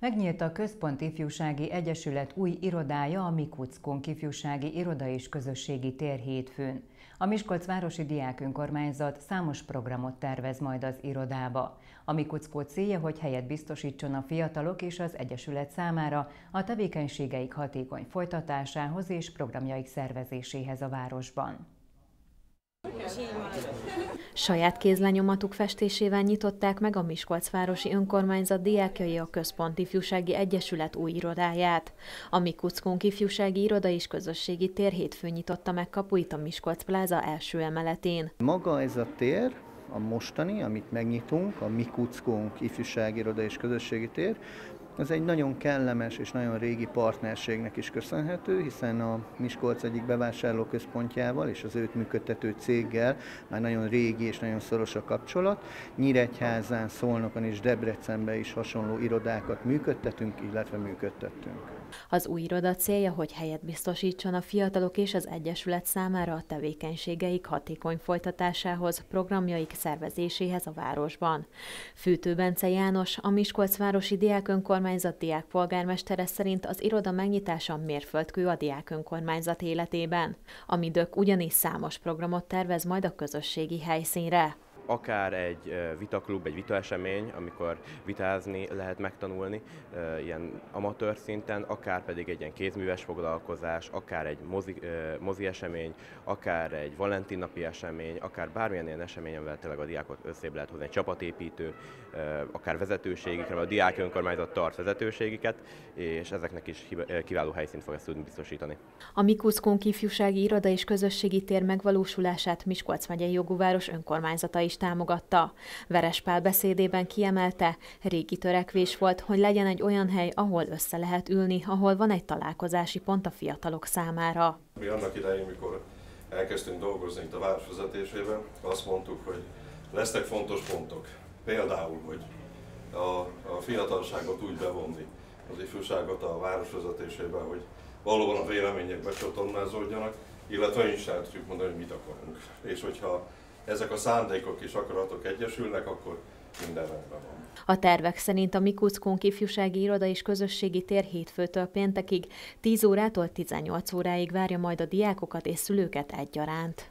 Megnyílt a Központ Ifjúsági Egyesület új irodája a Mikuckon Ifjúsági Iroda és Közösségi Tér hétfőn. A Miskolc Városi Diák Önkormányzat számos programot tervez majd az irodába. A Mikuckó célja, hogy helyet biztosítson a fiatalok és az Egyesület számára a tevékenységeik hatékony folytatásához és programjaik szervezéséhez a városban. Saját kézlenyomatuk festésével nyitották meg a Miskolcvárosi Önkormányzat diákjai a Központi Ifjúsági Egyesület új irodáját. A Mikuckunk Ifjúsági Iroda és Közösségi Tér hétfőn nyitotta meg kapuit a Miskolc Pláza első emeletén. Maga ez a tér, a mostani, amit megnyitunk, a Mikuckunk Ifjúsági Iroda és Közösségi Tér, ez egy nagyon kellemes és nagyon régi partnerségnek is köszönhető, hiszen a Miskolc egyik bevásárlóközpontjával és az őt működtető céggel már nagyon régi és nagyon szoros a kapcsolat. Nyíregyházán, Szolnokon és Debrecenben is hasonló irodákat működtetünk, illetve működtettünk. Az új iroda célja, hogy helyet biztosítson a fiatalok és az Egyesület számára a tevékenységeik hatékony folytatásához, programjaik szervezéséhez a városban. Fűtő Bence János, a Miskolc városi diák önkormányzat diák polgármestere szerint az iroda megnyitása mérföldkő a diák önkormányzat életében. A Midök ugyanis számos programot tervez majd a közösségi helyszínre akár egy vitaklub, egy vitaesemény, amikor vitázni lehet megtanulni ilyen amatőr szinten, akár pedig egy ilyen kézműves foglalkozás, akár egy mozi, mozi esemény, akár egy Valentin napi esemény, akár bármilyen ilyen esemény, amivel tényleg a diákot összébb lehet hozni, egy csapatépítő, akár vezetőségikre, mert a diák önkormányzat tart vezetőségiket, és ezeknek is kiváló helyszínt fog ezt tudni biztosítani. A Mikuszkunk ifjúsági iroda és közösségi tér megvalósulását Miskolc megyei jogúváros önkormányzata is támogatta. Verespál beszédében kiemelte, régi törekvés volt, hogy legyen egy olyan hely, ahol össze lehet ülni, ahol van egy találkozási pont a fiatalok számára. Mi annak idején, mikor elkezdtünk dolgozni itt a városvezetésében, azt mondtuk, hogy lesznek fontos pontok. Például, hogy a, a fiatalságot úgy bevonni, az ifjúságot a városvezetésébe, hogy valóban a vélemények becsatornázódjanak, illetve is el tudjuk mondani, hogy mit akarunk. És hogyha ezek a szándékok és akaratok egyesülnek, akkor minden rendben van. A tervek szerint a Mikuckunk ifjúsági iroda és közösségi tér hétfőtől péntekig 10 órától 18 óráig várja majd a diákokat és szülőket egyaránt.